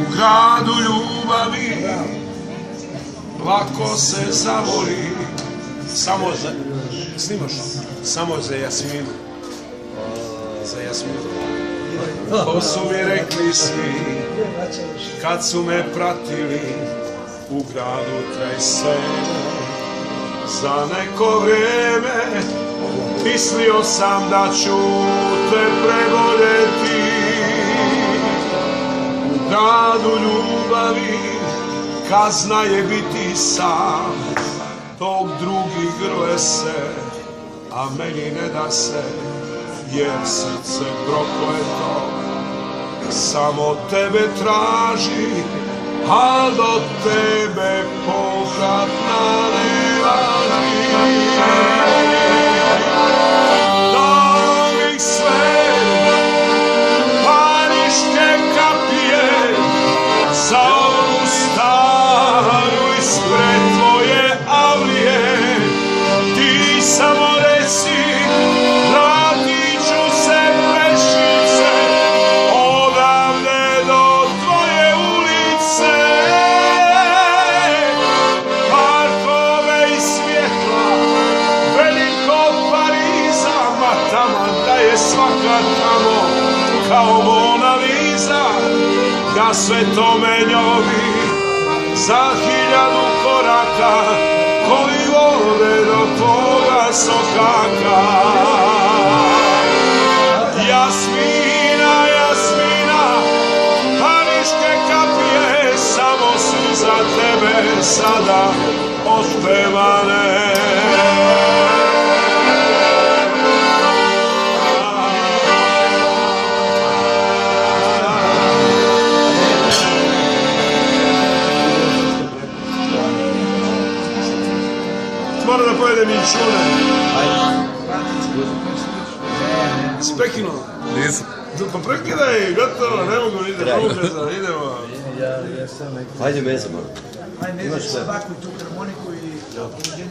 U gradu ljubavi lako se zavoli. Samo za... Snimaš? Samo za Jasminu. Za Jasminu. To su mi rekli svi kad su me pratili u gradu kraj sela. Za neko vrijeme mislio sam da ću te preboljeti. Gradu ljubavi kazna je biti sam, dok drugi grle se, a meni ne da se, jer srce prokleto samo tebe traži, a do tebe samo reci, vratit se pešice, odavde do tvoje ulice. Parkove i svjetla, veliko Pariza, ma da je svaka kao Mona Lisa, da sve to menjovi za hiljadu koraka koji vode do sokaka. Jasmina, Jasmina, paniške kapije samo su za tebe sada otpevane. Moram da pojedem inčune. S pekinom. Nisam. Pa prekidaj, gotovo, ne mogu, idemo, idemo, idemo. Hajde meso malo. Ajme, svaku tu harmoniku i